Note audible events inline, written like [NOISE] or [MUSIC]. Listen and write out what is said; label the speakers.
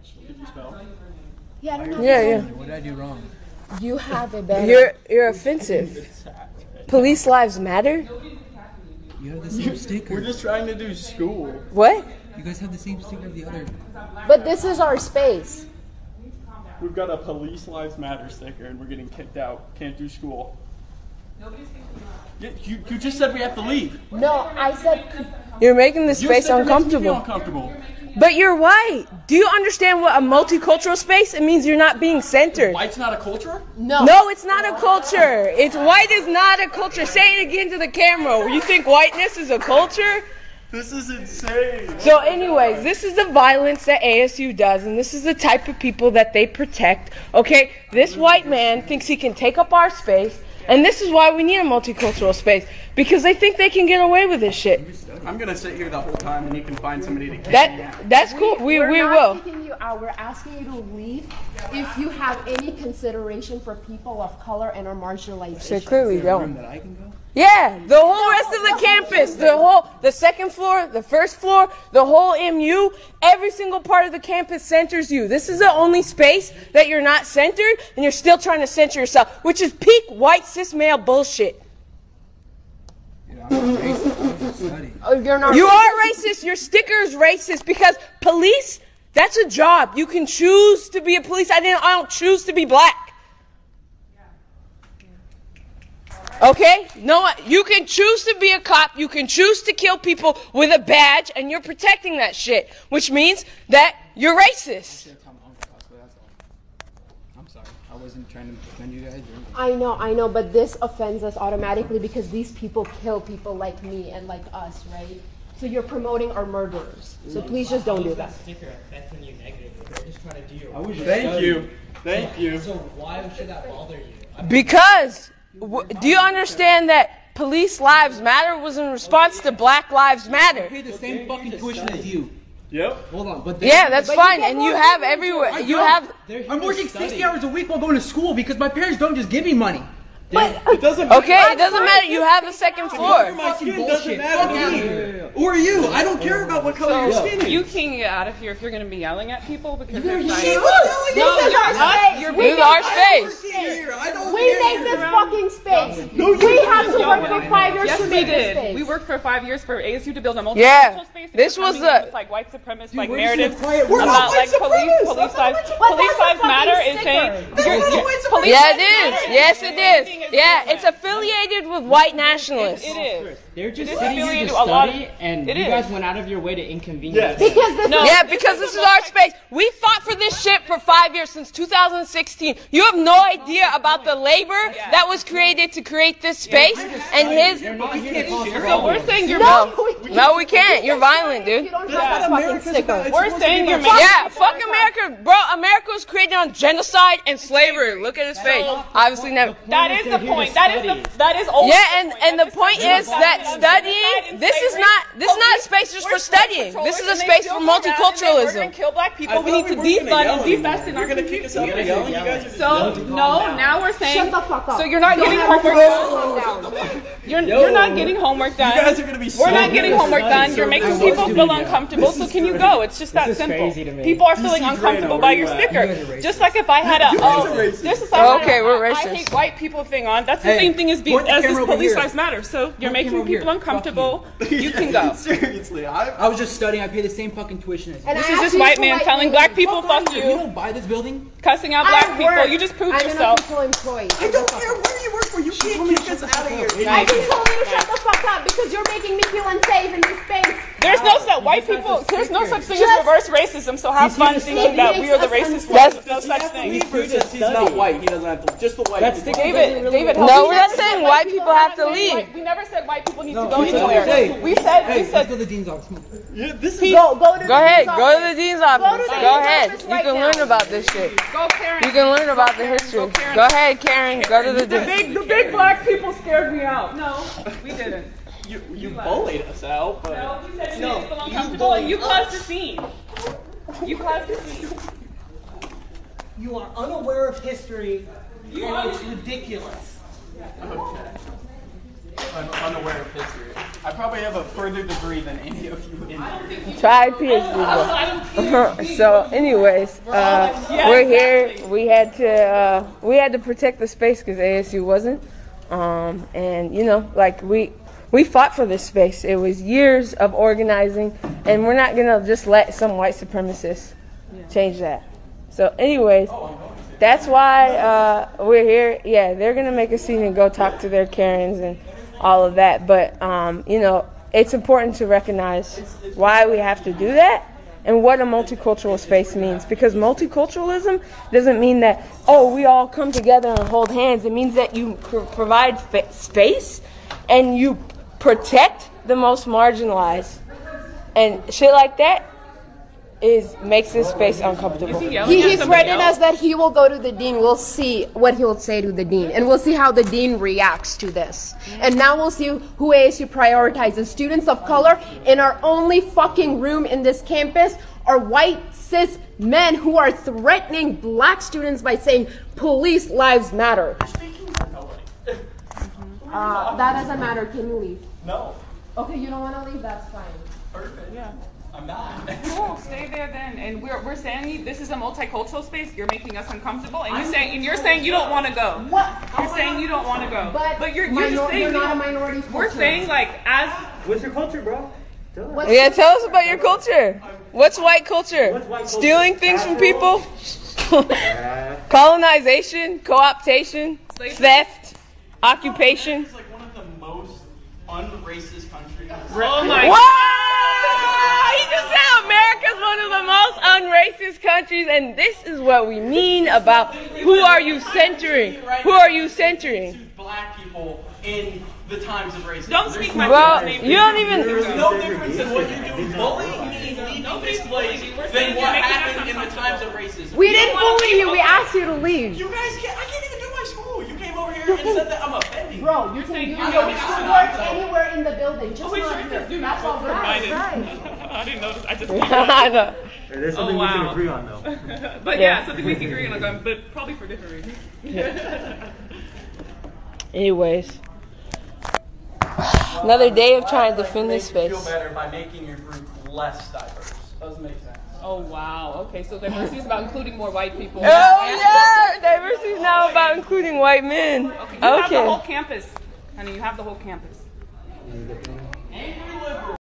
Speaker 1: question.
Speaker 2: Did you spell?
Speaker 1: Yeah, I don't know.
Speaker 3: Yeah, yeah.
Speaker 4: What did I do wrong?
Speaker 1: You have a better.
Speaker 3: You're you're offensive. Police lives matter.
Speaker 4: You have the same sticker.
Speaker 2: We're just trying to do school.
Speaker 3: What?
Speaker 4: You guys have the same sticker of the other.
Speaker 1: But this is our space.
Speaker 2: We've got a Police Lives Matter sticker and we're getting kicked out. Can't do school. Yeah, you, you just said we have to leave.
Speaker 1: No, I said.
Speaker 3: You're making the
Speaker 2: Your
Speaker 3: space
Speaker 2: sticker makes me feel
Speaker 3: uncomfortable.
Speaker 2: uncomfortable.
Speaker 3: But you're white. Do you understand what a multicultural space? It means you're not being centered.
Speaker 2: White's not a culture?
Speaker 1: No.
Speaker 3: No, it's not a culture. It's white is not a culture. Say it again to the camera. You think whiteness is a culture?
Speaker 2: This is insane.
Speaker 3: So, anyways, this is the violence that ASU does, and this is the type of people that they protect. Okay, this white man thinks he can take up our space, and this is why we need a multicultural space because they think they can get away with this shit.
Speaker 2: I'm gonna sit here the whole time and you can find somebody to kick me.
Speaker 3: That that's cool. We
Speaker 1: We're
Speaker 3: we
Speaker 1: not
Speaker 3: will.
Speaker 1: kicking you out. We're asking you to leave if you have any consideration for people of color and our marginalized.
Speaker 3: They clearly don't.
Speaker 4: That I can go?
Speaker 3: Yeah, the whole rest of the campus, the whole, the second floor, the first floor, the whole MU, every single part of the campus centers you. This is the only space that you're not centered, and you're still trying to center yourself, which is peak white cis male bullshit.
Speaker 4: Yeah, I'm not racist. I'm just studying.
Speaker 1: Oh, you're not.
Speaker 3: You are racist. Your sticker is racist because police. That's a job. You can choose to be a police. I didn't. I don't choose to be black. Okay? No, you can choose to be a cop. You can choose to kill people with a badge, and you're protecting that shit, which means that you're racist.
Speaker 4: I'm Uncle that's all. I'm sorry. I wasn't trying to offend you guys.
Speaker 1: I know, I know, but this offends us automatically because these people kill people like me and like us, right? So you're promoting our murderers. So mm. please just don't do that.
Speaker 5: sticker affecting you negatively. They're just trying to do your.
Speaker 2: Thank you. Thank you.
Speaker 5: So why should that bother you?
Speaker 3: Because, w- do you understand that police lives matter was in response to Black Lives Matter?
Speaker 4: I
Speaker 3: Matter?
Speaker 4: pay the same fucking tuition as you.
Speaker 2: Yep.
Speaker 4: Hold on, but
Speaker 3: Yeah, that's
Speaker 1: But you
Speaker 3: fine,
Speaker 1: get
Speaker 3: and you have everywhere. You have.
Speaker 4: I'm working 60 hours a week while going to school because my parents don't just give me money.
Speaker 2: It doesn't matter.
Speaker 3: Okay, it doesn't matter. You have a second floor.
Speaker 2: My skin doesn't matter to
Speaker 4: you.
Speaker 2: me. Or you. I don't care about what color your skin is.
Speaker 6: You can get out of here if you're going to be yelling at people because they're
Speaker 4: She was yelling
Speaker 1: This
Speaker 4: at
Speaker 1: is our space.
Speaker 3: This
Speaker 1: We
Speaker 3: is our
Speaker 1: this
Speaker 3: space.
Speaker 2: Here, I don't
Speaker 1: We
Speaker 2: care.
Speaker 1: make this fucking space.
Speaker 2: No, you
Speaker 1: we have to work for five years
Speaker 6: Yes,
Speaker 1: to
Speaker 6: we
Speaker 1: make this space.
Speaker 6: We worked for five years for ASU to build a multicultural
Speaker 3: Yeah,
Speaker 6: space.
Speaker 3: this was
Speaker 6: a in with, like white supremacist like
Speaker 4: we're just
Speaker 6: narratives
Speaker 4: gonna play it-
Speaker 2: We're not
Speaker 6: about
Speaker 2: white
Speaker 6: like police
Speaker 2: supremacists.
Speaker 6: police lives
Speaker 2: white
Speaker 6: police lives matter
Speaker 1: fucking
Speaker 6: is saying
Speaker 1: sticker.
Speaker 6: you're-
Speaker 2: not
Speaker 6: police
Speaker 3: Yeah, it is. Yes, it is.
Speaker 6: Saying
Speaker 3: Yeah,
Speaker 6: different.
Speaker 3: it's affiliated with white nationalists.
Speaker 6: It is.
Speaker 5: They're just
Speaker 6: It is
Speaker 5: sitting here
Speaker 6: affiliated
Speaker 5: to
Speaker 6: to a lot of-
Speaker 5: study, and
Speaker 6: It
Speaker 5: you
Speaker 6: is.
Speaker 5: guys went out of your way to inconvenience.
Speaker 2: Yes.
Speaker 1: because this
Speaker 6: No.
Speaker 1: is
Speaker 3: Yeah, because this is our space. We fought for this shit for five years since 2016. You have no idea about the labor that was created to create this space and his.
Speaker 5: They're not here to cause
Speaker 6: So we're saying you're
Speaker 3: No, no, we can't. You're violent,
Speaker 1: You
Speaker 3: dude.
Speaker 1: don't have that fucking sticker.
Speaker 2: about-
Speaker 6: We're saying you're
Speaker 2: about-
Speaker 6: making-
Speaker 3: Yeah, fuck America, bro. America was created on genocide and slavery. Look at his face. Obviously, never.
Speaker 6: That is the point. That is the that is always
Speaker 3: Yeah, and
Speaker 6: point.
Speaker 3: and the point is that studying. This is not. This is not a space just for studying. This is a space for
Speaker 6: still go down and they murder
Speaker 3: multiculturalism.
Speaker 6: kill black people. We need to
Speaker 2: weren't gonna
Speaker 6: defund
Speaker 2: yell
Speaker 6: and
Speaker 2: anymore.
Speaker 6: defast in our
Speaker 2: gonna kick us
Speaker 6: community.
Speaker 2: yelling. You guys are just
Speaker 6: So no, now we're saying.
Speaker 1: Shut the fuck up.
Speaker 6: So you're not getting homework
Speaker 1: a
Speaker 6: done. [LAUGHS] You're, you're not getting homework done.
Speaker 2: You guys are gonna be
Speaker 6: We're not getting
Speaker 2: good.
Speaker 6: Homework done. You're making people feel uncomfortable. So can you go? It's just that simple.
Speaker 5: crazy to me.
Speaker 6: People are feeling uncomfortable by your
Speaker 2: at?
Speaker 6: sticker.
Speaker 4: You guys are racist.
Speaker 6: Just like if I had a oh,
Speaker 2: are racist.
Speaker 6: just I
Speaker 3: Okay, we're racist.
Speaker 6: I hate white people thing on. That's the
Speaker 4: Hey,
Speaker 6: same thing as being
Speaker 4: point the
Speaker 6: as this police lives matter. So you're making
Speaker 4: over here.
Speaker 6: people uncomfortable. [LAUGHS] You can go.
Speaker 2: Seriously, I.
Speaker 4: I was just studying. I pay the same fucking tuition as you.
Speaker 6: This is
Speaker 1: asked
Speaker 6: this white man telling black people
Speaker 4: Fuck
Speaker 6: fuck
Speaker 4: you. You
Speaker 6: you,
Speaker 4: don't buy this building.
Speaker 6: cussing out black people. You just proved
Speaker 1: I'm
Speaker 6: yourself.
Speaker 1: an official employee.
Speaker 2: I don't care where you work for. You can't kick us out of here.
Speaker 1: I just told you to shut the fuck up because you're making me feel unsafe in this space.
Speaker 6: There's no oh, such white people. There's no such thing as reverse racism. So have fun thinking that we are the
Speaker 1: makes
Speaker 6: racist
Speaker 3: That's-
Speaker 6: ones. No such thing.
Speaker 2: Leave since he's not white. He doesn't have to. Just the white.
Speaker 5: That's
Speaker 2: people.
Speaker 6: David, David,
Speaker 3: No, we're
Speaker 6: me.
Speaker 3: not saying white people have to leave.
Speaker 6: We never said white people need to go anywhere. We said, we said,
Speaker 4: go to the dean's office. Come on.
Speaker 2: Yeah, this is.
Speaker 1: Go, go to
Speaker 3: Go ahead. Go to the dean's office. Go ahead. You can learn about this shit.
Speaker 6: go Karen.
Speaker 3: You can learn about the history. Go ahead, Karen. Go to the
Speaker 6: The
Speaker 3: dean.
Speaker 6: the big black people scared me out. No, we didn't.
Speaker 2: You, you bullied us out, but.
Speaker 6: No, you said you made feel uncomfortable and you caused a scene. You caused a scene.
Speaker 7: You are unaware of history,
Speaker 6: You
Speaker 7: and it's ridiculous.
Speaker 2: un- unaware of history. I probably have a further degree than any of you in here.
Speaker 3: Tried PhD. though. so, anyways, uh, we're here. We had to uh, we had to protect the space because ASU wasn't, um, and you know, like we we fought for this space. It was years of organizing, and we're not gonna just let some white supremacists change that. So, anyways, that's why uh, we're here. Yeah, they're gonna make a scene and go talk to their Karens and all of that. But um, you know, it's important to recognize why we have to do that and what a multicultural space means. Because multiculturalism doesn't mean that oh we all come together and hold hands. It means that you pr- provide fa- space and you protect the most marginalized and shit like that is makes this space uncomfortable.
Speaker 6: Yelling
Speaker 1: He, he threatened
Speaker 6: else?
Speaker 1: us that he will go to the dean. We'll see what he'll say to the dean, and we'll see how the dean reacts to this. And now we'll see who ASU prioritizes. Students of color in our only fucking room in this campus are white cis men who are threatening black students by saying police lives matter.
Speaker 2: Speaking for nobody.
Speaker 1: Uh, that doesn't matter. Can you leave?
Speaker 2: No.
Speaker 1: Okay, you don't want to leave. That's fine.
Speaker 2: Perfect. Yeah. I'm not.
Speaker 6: Cool, stay there then. And we're, we're saying this is a multicultural space. You're making us uncomfortable, and you're saying and you're saying you don't want to go.
Speaker 1: What?
Speaker 6: You're saying you don't want to go.
Speaker 1: But,
Speaker 6: you're, you're
Speaker 1: minor-
Speaker 6: just saying
Speaker 1: you're not a
Speaker 6: you-
Speaker 1: minority.
Speaker 6: We're saying like as
Speaker 8: What's your culture, bro?
Speaker 1: What's-
Speaker 3: Yeah, tell us about your culture. What's white culture?
Speaker 8: What's white culture?
Speaker 3: Stealing things from people? [LAUGHS] Colonization, co-optation, theft, occupation.
Speaker 2: It's like one of the most unracist countries.
Speaker 6: Oh my
Speaker 3: Wow! He just said America's one of the most unracist countries, and this is what we mean about who are you centering? Who are you centering?
Speaker 2: To black people in the times of racism.
Speaker 6: Don't speak my
Speaker 3: Bro,
Speaker 6: name.
Speaker 3: you don't even.
Speaker 2: There's no difference in what you do. bullying me and leaving this place than what
Speaker 6: you're making us
Speaker 2: happened in the times of racism.
Speaker 1: We didn't bully you. We asked you to leave.
Speaker 2: You guys can't. I can't even do my school. You came over here and said that I'm offending.
Speaker 1: Bro, you can
Speaker 6: saying you
Speaker 1: your
Speaker 6: don't
Speaker 1: schoolwork
Speaker 2: have to.
Speaker 1: anywhere in the building, just
Speaker 6: Oh, wait,
Speaker 1: not
Speaker 6: sure,
Speaker 1: here.
Speaker 6: just do your
Speaker 1: That's all
Speaker 6: schoolwork.
Speaker 1: right.
Speaker 6: I didn't-
Speaker 1: right.
Speaker 6: I didn't notice. I just. [LAUGHS]
Speaker 3: I know.
Speaker 8: there's
Speaker 6: Oh,
Speaker 8: something we can
Speaker 6: wow.
Speaker 8: agree on, though. [LAUGHS]
Speaker 6: but yeah, something we can agree on, um, but probably for different reasons.
Speaker 3: Anyways, another day of trying to defend this space.
Speaker 2: Feel better by making your group less diverse. Doesn't make sense.
Speaker 6: Oh wow. Okay, so diversity is about including more white people.
Speaker 3: Oh yeah, diversity is now about including white men.
Speaker 6: Okay, you have the whole
Speaker 3: Okay.
Speaker 6: campus. Honey, you have the whole campus.